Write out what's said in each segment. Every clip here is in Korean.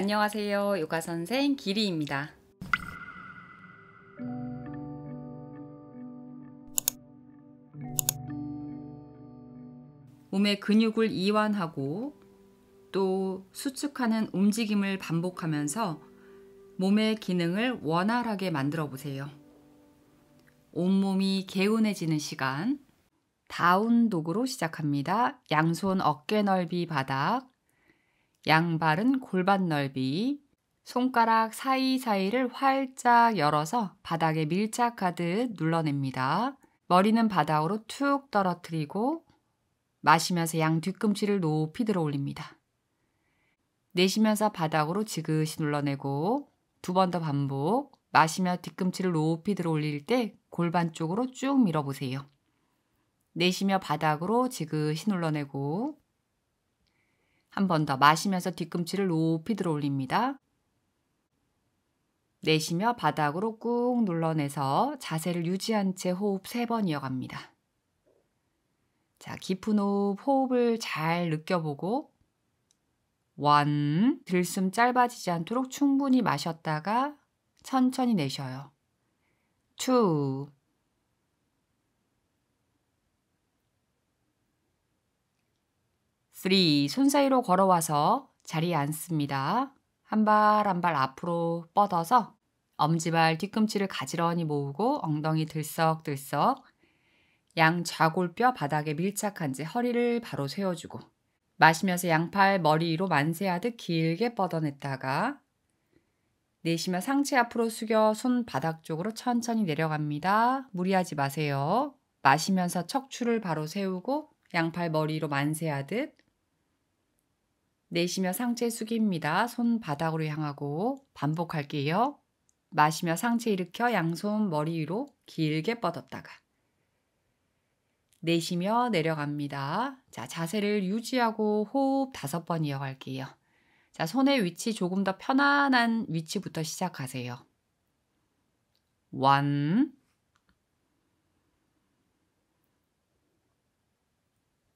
안녕하세요. 요가 선생 기리입니다. 몸의 근육을 이완하고 또 수축하는 움직임을 반복하면서 몸의 기능을 원활하게 만들어 보세요. 온몸이 개운해지는 시간. 다운독으로 시작합니다. 양손 어깨 넓이 바닥, 양발은 골반 넓이, 손가락 사이사이를 활짝 열어서 바닥에 밀착하듯 눌러냅니다. 머리는 바닥으로 툭 떨어뜨리고 마시면서 양 뒤꿈치를 높이 들어 올립니다. 내쉬면서 바닥으로 지그시 눌러내고 두 번 더 반복. 마시며 뒤꿈치를 높이 들어 올릴 때 골반 쪽으로 쭉 밀어보세요. 내쉬며 바닥으로 지그시 눌러내고 한 번 더 마시면서 뒤꿈치를 높이 들어 올립니다. 내쉬며 바닥으로 꾹 눌러내서 자세를 유지한 채 호흡 세번 이어갑니다. 자, 깊은 호흡, 호흡을 잘 느껴보고 one, 들숨 짧아지지 않도록 충분히 마셨다가 천천히 내쉬어요. two, Three, 손 사이로 걸어와서 자리에 앉습니다. 한 발 한 발 앞으로 뻗어서 엄지발 뒤꿈치를 가지런히 모으고 엉덩이 들썩들썩 양 좌골뼈 바닥에 밀착한 채 허리를 바로 세워주고 마시면서 양팔 머리 위로 만세하듯 길게 뻗어냈다가 내쉬며 상체 앞으로 숙여 손 바닥 쪽으로 천천히 내려갑니다. 무리하지 마세요. 마시면서 척추를 바로 세우고 양팔 머리 위로 만세하듯 내쉬며 상체 숙입니다. 손 바닥으로 향하고 반복할게요. 마시며 상체 일으켜 양손 머리 위로 길게 뻗었다가 내쉬며 내려갑니다. 자, 자세를 유지하고 호흡 다섯 번 이어갈게요. 자, 손의 위치 조금 더 편안한 위치부터 시작하세요. 원,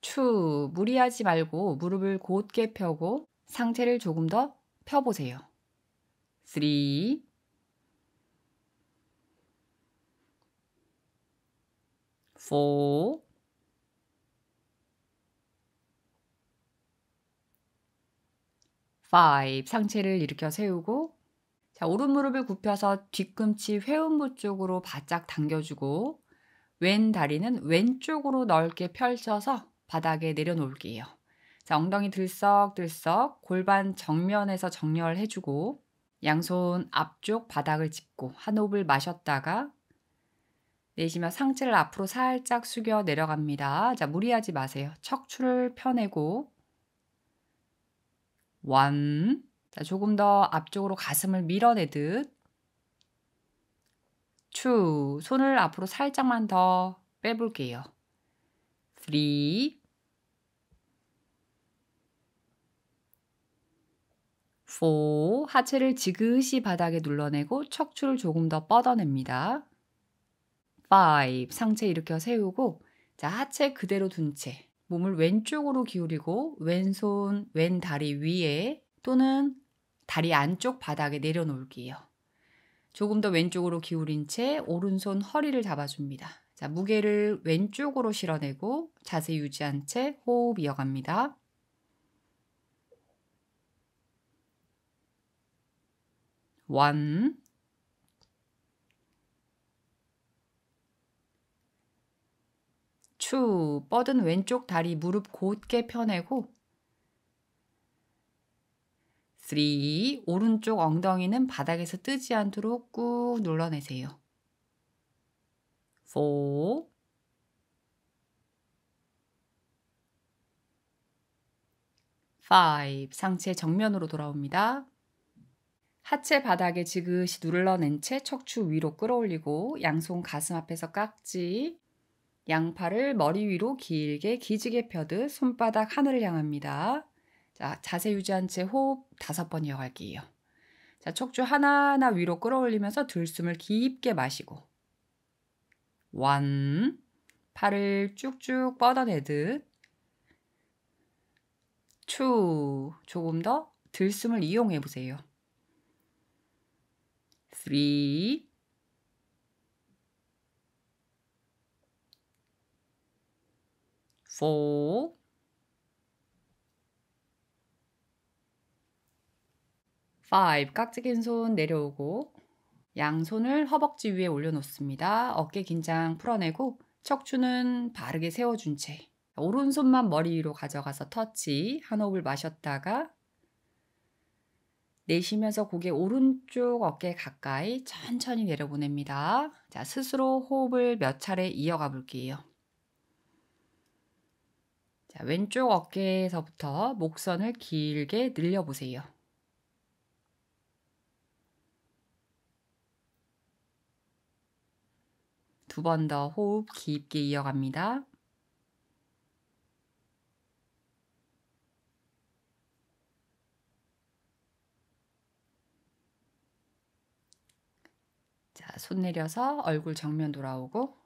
투, 무리하지 말고 무릎을 곧게 펴고 상체를 조금 더 펴보세요. 쓰리, 포, five. 상체를 일으켜 세우고 자, 오른 무릎을 굽혀서 뒤꿈치 회음부 쪽으로 바짝 당겨주고 왼 다리는 왼쪽으로 넓게 펼쳐서 바닥에 내려놓을게요. 자, 엉덩이 들썩들썩 골반 정면에서 정렬해주고 양손 앞쪽 바닥을 짚고 한 호흡을 마셨다가 내쉬며 상체를 앞으로 살짝 숙여 내려갑니다. 자, 무리하지 마세요. 척추를 펴내고 One. 자, 조금 더 앞쪽으로 가슴을 밀어내듯. Two. 손을 앞으로 살짝만 더 빼볼게요. Three. Four. 하체를 지그시 바닥에 눌러내고 척추를 조금 더 뻗어냅니다. 5. 상체 일으켜 세우고 자, 하체 그대로 둔 채 몸을 왼쪽으로 기울이고 왼손, 왼 다리 위에 또는 다리 안쪽 바닥에 내려놓을게요. 조금 더 왼쪽으로 기울인 채 오른손 허리를 잡아줍니다. 자, 무게를 왼쪽으로 실어내고 자세 유지한 채 호흡 이어갑니다. 원, 추 뻗은 왼쪽 다리 무릎 곧게 펴내고. 3 오른쪽 엉덩이는 바닥에서 뜨지 않도록 꾹 눌러내세요. 4 5 상체 정면으로 돌아옵니다. 하체 바닥에 지그시 눌러낸 채 척추 위로 끌어올리고 양손 가슴 앞에서 깍지 양팔을 머리 위로 길게 기지개 펴듯 손바닥 하늘을 향합니다. 자, 자세 유지한 채 호흡 다섯 번 이어갈게요. 자, 척추 하나하나 위로 끌어올리면서 들숨을 깊게 마시고 one 팔을 쭉쭉 뻗어내듯 two 조금 더 들숨을 이용해 보세요. 3 4 5 깍지 낀손 내려오고 양손을 허벅지 위에 올려놓습니다. 어깨 긴장 풀어내고 척추는 바르게 세워준 채 오른손만 머리 위로 가져가서 터치. 한 호흡을 마셨다가 내쉬면서 고개 오른쪽 어깨 가까이 천천히 내려보냅니다. 자, 스스로 호흡을 몇 차례 이어가 볼게요. 자, 왼쪽 어깨에서부터 목선을 길게 늘려보세요. 두 번 더 호흡 깊게 이어갑니다. 자, 손 내려서 얼굴 정면 돌아오고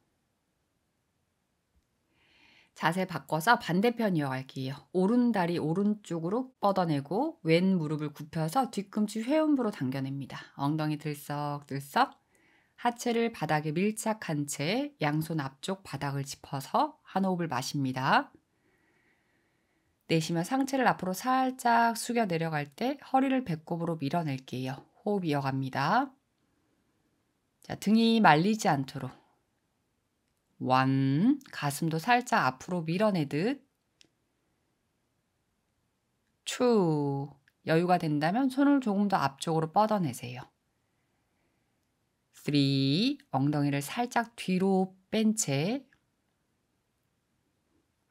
자세 바꿔서 반대편 이어갈게요. 오른 다리 오른쪽으로 뻗어내고 왼 무릎을 굽혀서 뒤꿈치 회음부로 당겨냅니다. 엉덩이 들썩들썩 하체를 바닥에 밀착한 채 양손 앞쪽 바닥을 짚어서 한 호흡을 마십니다. 내쉬며 상체를 앞으로 살짝 숙여 내려갈 때 허리를 배꼽으로 밀어낼게요. 호흡 이어갑니다. 자, 등이 말리지 않도록. 원, 가슴도 살짝 앞으로 밀어내듯. 추, 여유가 된다면 손을 조금 더 앞쪽으로 뻗어내세요. 3, 엉덩이를 살짝 뒤로 뺀 채.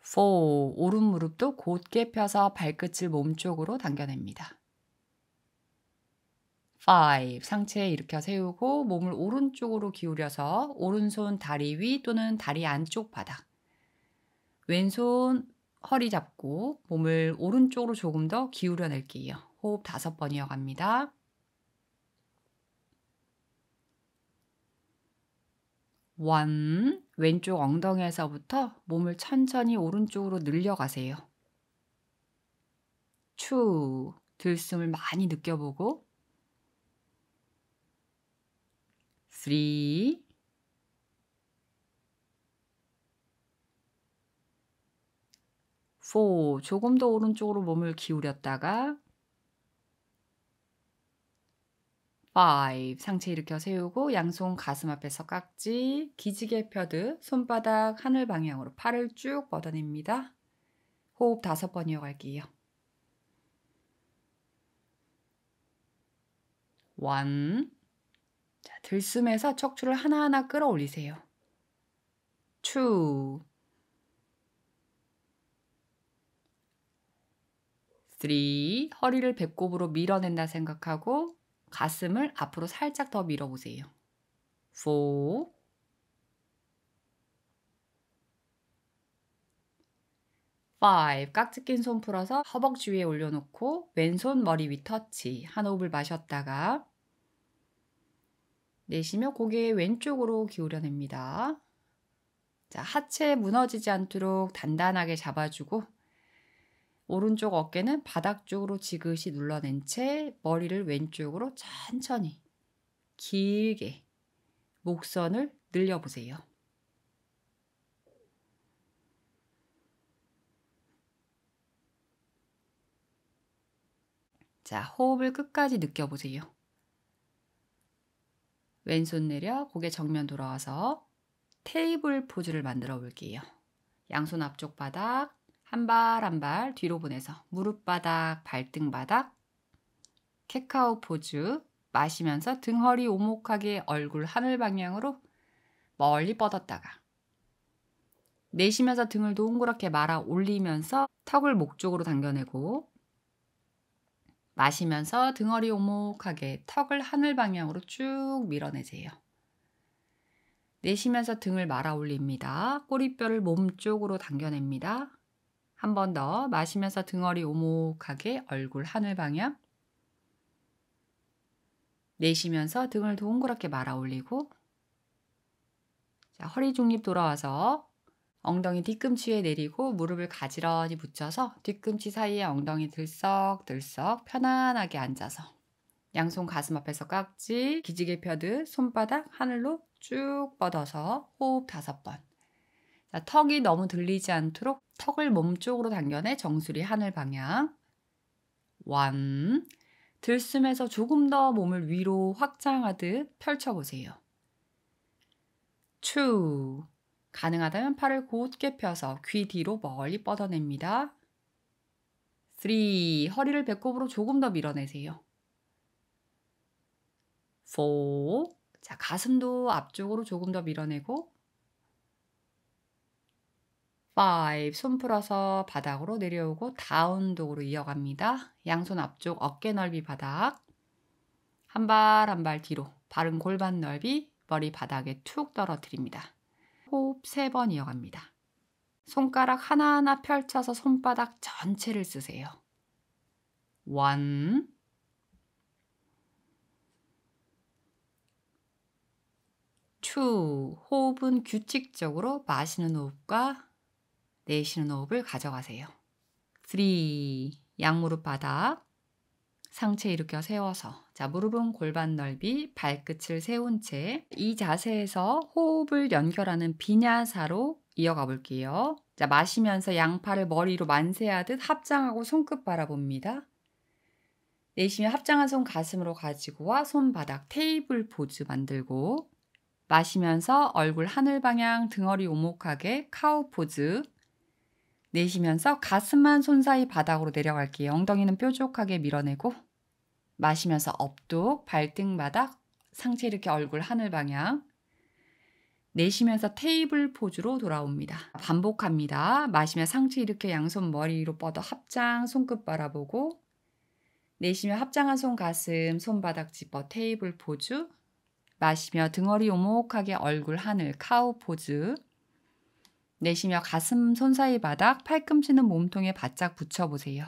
4, 오른 무릎도 곧게 펴서 발끝을 몸쪽으로 당겨냅니다. 5. 상체 일으켜 세우고 몸을 오른쪽으로 기울여서 오른손 다리 위 또는 다리 안쪽 바닥. 왼손 허리 잡고 몸을 오른쪽으로 조금 더 기울여 낼게요. 호흡 다섯 번 이어갑니다. 원, 왼쪽 엉덩이에서부터 몸을 천천히 오른쪽으로 늘려가세요. 추, 들숨을 많이 느껴보고 3 4 조금 더 오른쪽으로 몸을 기울였다가 5 상체 일으켜 세우고 양손 가슴 앞에서 깍지 기지개 펴듯 손바닥 하늘 방향으로 팔을 쭉 뻗어냅니다. 호흡 다섯 번 이어갈게요. 1 자, 들숨에서 척추를 하나하나 끌어올리세요. two, three, 허리를 배꼽으로 밀어낸다 생각하고 가슴을 앞으로 살짝 더 밀어보세요. four, five, 깍지 낀 손 풀어서 허벅지 위에 올려놓고 왼손 머리 위 터치. 한 호흡을 마셨다가 내쉬며 고개 왼쪽으로 기울여냅니다. 자, 하체 무너지지 않도록 단단하게 잡아주고 오른쪽 어깨는 바닥 쪽으로 지그시 눌러낸 채 머리를 왼쪽으로 천천히 길게 목선을 늘려보세요. 자, 호흡을 끝까지 느껴보세요. 왼손 내려 고개 정면 돌아와서 테이블 포즈를 만들어 볼게요. 양손 앞쪽 바닥 한 발 한발 뒤로 보내서 무릎 바닥, 발등 바닥 케카오 포즈 마시면서 등허리 오목하게 얼굴 하늘 방향으로 멀리 뻗었다가 내쉬면서 등을 동그랗게 말아 올리면서 턱을 목 쪽으로 당겨내고 마시면서 등허리 오목하게 턱을 하늘 방향으로 쭉 밀어내세요. 내쉬면서 등을 말아 올립니다. 꼬리뼈를 몸 쪽으로 당겨냅니다. 한 번 더 마시면서 등허리 오목하게 얼굴 하늘 방향. 내쉬면서 등을 동그랗게 말아 올리고 자, 허리 중립 돌아와서 엉덩이 뒤꿈치에 내리고 무릎을 가지런히 붙여서 뒤꿈치 사이에 엉덩이 들썩들썩 편안하게 앉아서 양손 가슴 앞에서 깍지 기지개 펴듯 손바닥 하늘로 쭉 뻗어서 호흡 다섯 번. 자, 턱이 너무 들리지 않도록 턱을 몸쪽으로 당겨내 정수리 하늘 방향. One. 들숨에서 조금 더 몸을 위로 확장하듯 펼쳐보세요. Two. 가능하다면 팔을 곧게 펴서 귀 뒤로 멀리 뻗어냅니다. 3. 허리를 배꼽으로 조금 더 밀어내세요. 4. 자, 가슴도 앞쪽으로 조금 더 밀어내고 5. 손 풀어서 바닥으로 내려오고 다운독으로 이어갑니다. 양손 앞쪽 어깨 넓이 바닥. 한 발 한발 뒤로 바른 골반 넓이 머리 바닥에 툭 떨어뜨립니다. 호흡 3번 이어갑니다. 손가락 하나하나 펼쳐서 손바닥 전체를 쓰세요. One, two. 호흡은 규칙적으로 마시는 호흡과 내쉬는 호흡을 가져가세요. 3. 양무릎 바닥. 상체 일으켜 세워서 자 무릎은 골반 넓이 발끝을 세운 채 이 자세에서 호흡을 연결하는 비냐사로 이어가 볼게요. 자 마시면서 양팔을 머리로 만세하듯 합장하고 손끝 바라봅니다. 내쉬며 합장한 손 가슴으로 가지고 와 손바닥 테이블 포즈 만들고 마시면서 얼굴 하늘 방향 등허리 오목하게 cow 포즈 내쉬면서 가슴만 손 사이 바닥으로 내려갈게요. 엉덩이는 뾰족하게 밀어내고 마시면서 updog, 발등 바닥, 상체 일으켜 얼굴 하늘 방향. 내쉬면서 테이블 포즈로 돌아옵니다. 반복합니다. 마시며 상체 일으켜 양손 머리 위로 뻗어 합장, 손끝 바라보고 내쉬며 합장한 손 가슴, 손바닥 짚어 테이블 포즈. 마시며 등허리 오목하게 얼굴 하늘 cow 포즈. 내쉬며 가슴 손 사이 바닥, 팔꿈치는 몸통에 바짝 붙여보세요.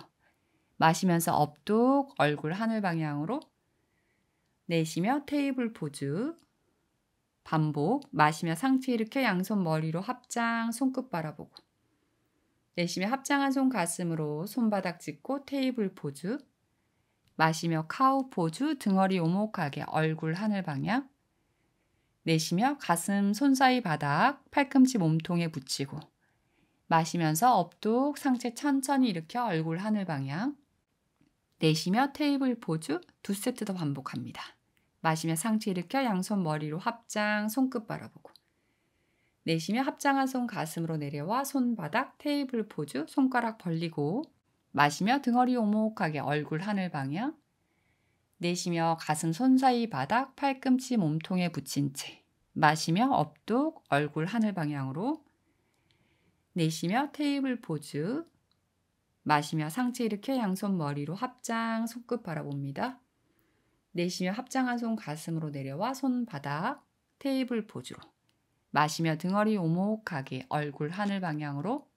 마시면서 updog 얼굴 하늘 방향으로 내쉬며 테이블 포즈 반복 마시며 상체 일으켜 양손 머리로 합장 손끝 바라보고 내쉬며 합장한 손 가슴으로 손바닥 짚고 테이블 포즈 마시며 cow 포즈 등허리 오목하게 얼굴 하늘 방향 내쉬며 가슴 손 사이 바닥 팔꿈치 몸통에 붙이고 마시면서 updog 상체 천천히 일으켜 얼굴 하늘 방향 내쉬며 테이블 포즈 두 세트 더 반복합니다. 마시며 상체 일으켜 양손 머리로 합장, 손끝 바라보고 내쉬며 합장한 손 가슴으로 내려와 손바닥 테이블 포즈 손가락 벌리고 마시며 등허리 오목하게 얼굴 하늘 방향 내쉬며 가슴 손 사이 바닥 팔꿈치 몸통에 붙인 채 마시며 updog 얼굴 하늘 방향으로 내쉬며 테이블 포즈 마시며 상체 일으켜 양손 머리로 합장, 손끝 바라봅니다. 내쉬며 합장한 손 가슴으로 내려와 손바닥, 테이블 포즈로. 마시며 등허리 오목하게 얼굴 하늘 방향으로.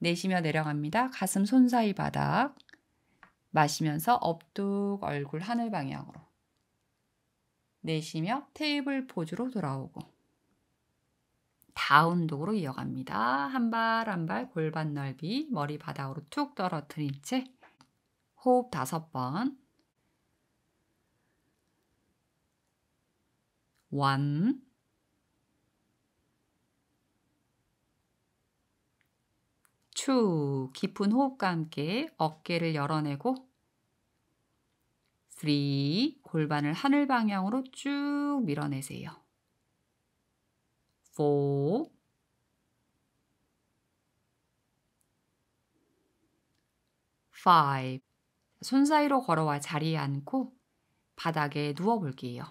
내쉬며 내려갑니다. 가슴 손 사이 바닥. 마시면서 업둑 얼굴 하늘 방향으로. 내쉬며 테이블 포즈로 돌아오고. 다운독으로 이어갑니다. 한 발 한 발 골반 넓이 머리 바닥으로 툭 떨어뜨린 채 호흡 다섯 번 One, two, 깊은 호흡과 함께 어깨를 열어내고 3, 골반을 하늘 방향으로 쭉 밀어내세요. Four, five. 손 사이로 걸어와 자리에 앉고 바닥에 누워 볼게요.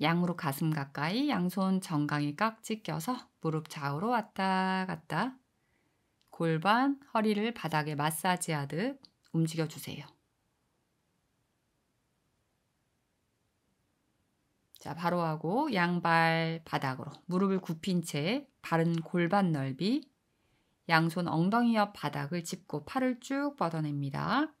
양무릎 가슴 가까이 양손 정강이 깍지 껴서 무릎 좌우로 왔다 갔다 골반, 허리를 바닥에 마사지하듯 움직여 주세요. 자, 바로 하고 양발 바닥으로 무릎을 굽힌 채 바른 골반 넓이 양손 엉덩이 옆 바닥을 짚고 팔을 쭉 뻗어냅니다.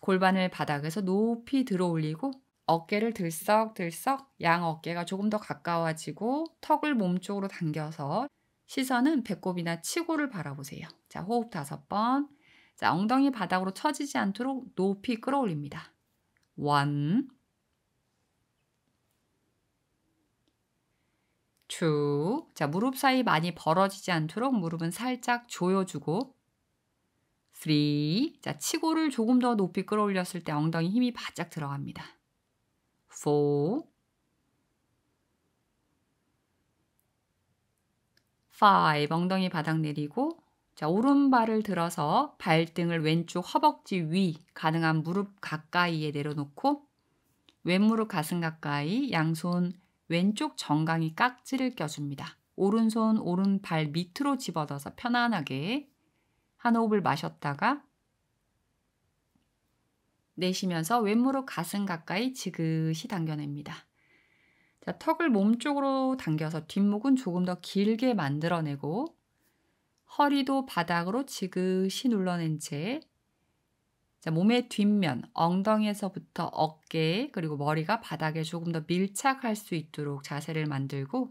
골반을 바닥에서 높이 들어 올리고 어깨를 들썩들썩 양 어깨가 조금 더 가까워지고 턱을 몸쪽으로 당겨서 시선은 배꼽이나 치골을 바라보세요. 자, 호흡 다섯 번. 자, 엉덩이 바닥으로 처지지 않도록 높이 끌어올립니다. One, two. 자, 무릎 사이 많이 벌어지지 않도록 무릎은 살짝 조여주고 three. 자, 치고를 조금 더 높이 끌어올렸을 때 엉덩이 힘이 바짝 들어갑니다. four. five. 엉덩이 바닥 내리고 자, 오른발을 들어서 발등을 왼쪽 허벅지 위, 가능한 무릎 가까이에 내려놓고 왼무릎 가슴 가까이 양손 왼쪽 정강이 깍지를 껴줍니다. 오른손 오른발 밑으로 집어넣어서 편안하게 한 호흡을 마셨다가 내쉬면서 왼무릎 가슴 가까이 지그시 당겨냅니다. 자, 턱을 몸쪽으로 당겨서 뒷목은 조금 더 길게 만들어내고 허리도 바닥으로 지그시 눌러낸 채 자, 몸의 뒷면, 엉덩이에서부터 어깨, 그리고 머리가 바닥에 조금 더 밀착할 수 있도록 자세를 만들고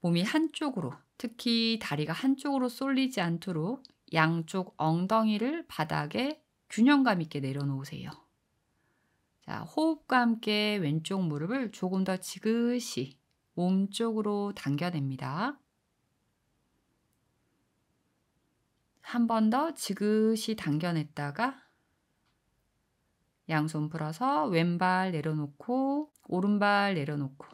몸이 한쪽으로, 특히 다리가 한쪽으로 쏠리지 않도록 양쪽 엉덩이를 바닥에 균형감 있게 내려놓으세요. 자, 호흡과 함께 왼쪽 무릎을 조금 더 지그시 몸 쪽으로 당겨냅니다. 한 번 더 지그시 당겨냈다가 양손 풀어서 왼발 내려놓고 오른발 내려놓고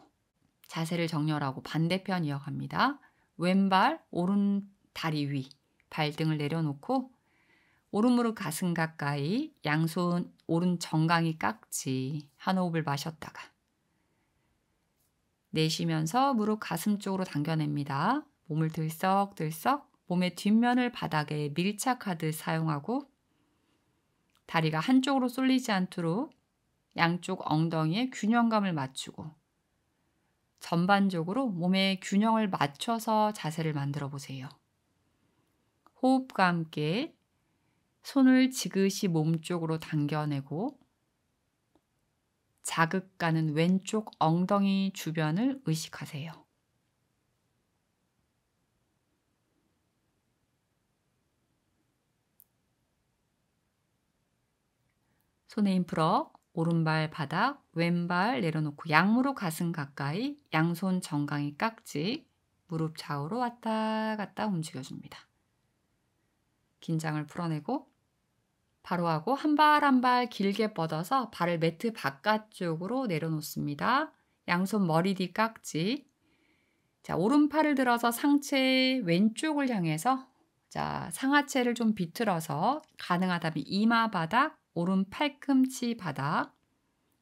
자세를 정렬하고 반대편 이어갑니다. 왼발 오른 다리 위 발등을 내려놓고 오른 무릎 가슴 가까이 양손 오른 정강이 깍지 한 호흡을 마셨다가 내쉬면서 무릎 가슴 쪽으로 당겨냅니다. 몸을 들썩들썩 몸의 뒷면을 바닥에 밀착하듯 사용하고 다리가 한쪽으로 쏠리지 않도록 양쪽 엉덩이에 균형감을 맞추고 전반적으로 몸의 균형을 맞춰서 자세를 만들어 보세요. 호흡과 함께 손을 지그시 몸 쪽으로 당겨내고 자극 가는 왼쪽 엉덩이 주변을 의식하세요. 손에 힘 풀어 오른발 바닥, 왼발 내려놓고 양무릎 가슴 가까이 양손 정강이 깍지 무릎 좌우로 왔다 갔다 움직여줍니다. 긴장을 풀어내고 바로 하고 한 발 한 발 길게 뻗어서 발을 매트 바깥쪽으로 내려놓습니다. 양손 머리 뒤 깍지. 자, 오른팔을 들어서 상체 왼쪽을 향해서 자, 상하체를 좀 비틀어서 가능하다면 이마 바닥, 오른 팔꿈치 바닥.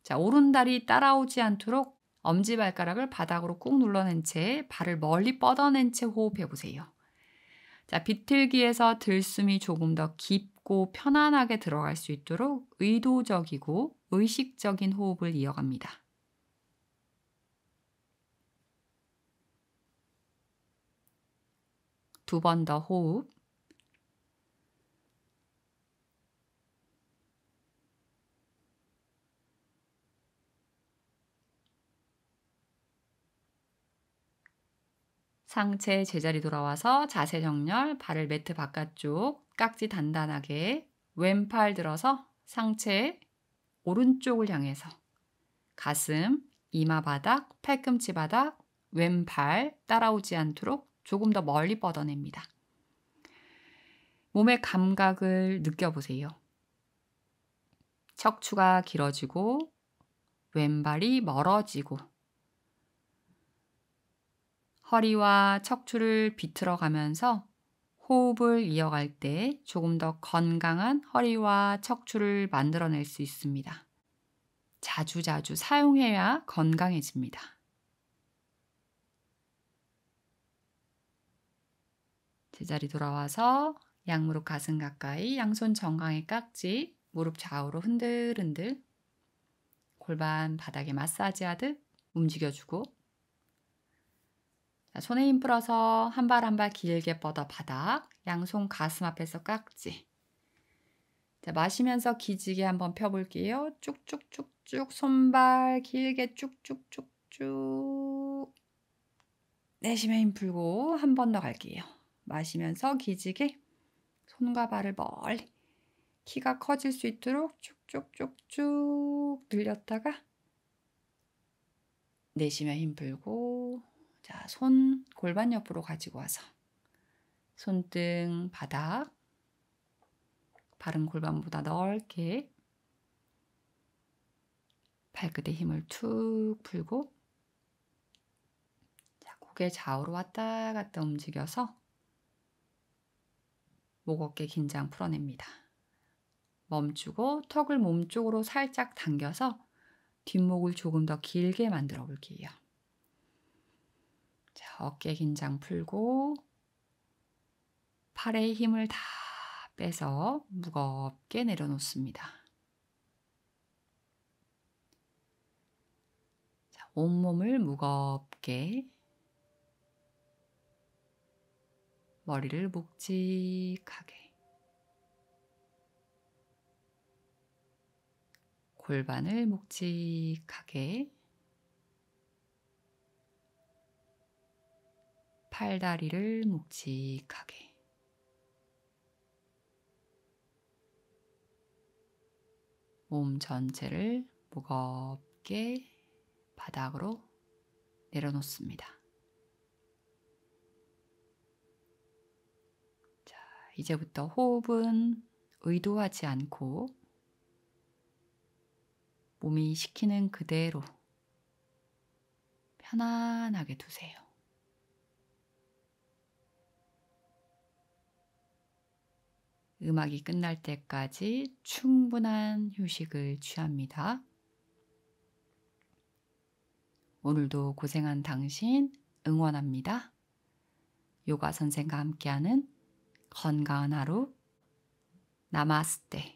자, 오른 다리 따라오지 않도록 엄지발가락을 바닥으로 꾹 눌러낸 채 발을 멀리 뻗어낸 채 호흡해 보세요. 자, 비틀기에서 들숨이 조금 더 깊고 편안하게 들어갈 수 있도록 의도적이고 의식적인 호흡을 이어갑니다. 두 번 더 호흡. 상체 제자리 돌아와서 자세 정렬, 발을 매트 바깥쪽, 깍지 단단하게 왼팔 들어서 상체 오른쪽을 향해서 가슴, 이마 바닥, 팔꿈치 바닥, 왼발 따라오지 않도록 조금 더 멀리 뻗어냅니다. 몸의 감각을 느껴보세요. 척추가 길어지고 왼발이 멀어지고 허리와 척추를 비틀어 가면서 호흡을 이어갈 때 조금 더 건강한 허리와 척추를 만들어낼 수 있습니다. 자주자주 사용해야 건강해집니다. 제자리 돌아와서 양무릎 가슴 가까이 양손 정강에 깍지 무릎 좌우로 흔들흔들 골반 바닥에 마사지하듯 움직여주고 자, 손에 힘 풀어서 한 발 한 발 길게 뻗어 바닥, 양손 가슴 앞에서 깍지. 자, 마시면서 기지개 한번 펴볼게요. 쭉쭉쭉쭉 손발 길게 쭉쭉쭉쭉 내쉬면 힘 풀고 한 번 더 갈게요. 마시면서 기지개 손과 발을 멀리 키가 커질 수 있도록 쭉쭉쭉쭉 늘렸다가 내쉬면 힘 풀고 자, 손 골반 옆으로 가지고 와서 손등 바닥 바른 골반보다 넓게 발끝에 힘을 툭 풀고 자, 고개 좌우로 왔다 갔다 움직여서 목 어깨 긴장 풀어냅니다. 멈추고 턱을 몸쪽으로 살짝 당겨서 뒷목을 조금 더 길게 만들어 볼게요. 자, 어깨 긴장 풀고 팔에 힘을 다 빼서 무겁게 내려놓습니다. 자, 온몸을 무겁게 머리를 묵직하게 골반을 묵직하게 팔다리를 묵직하게 몸 전체를 무겁게 바닥으로 내려놓습니다. 자, 이제부터 호흡은 의도하지 않고 몸이 시키는 그대로 편안하게 두세요. 음악이 끝날 때까지 충분한 휴식을 취합니다. 오늘도 고생한 당신 응원합니다. 요가 선생과 함께하는 건강한 하루 나마스테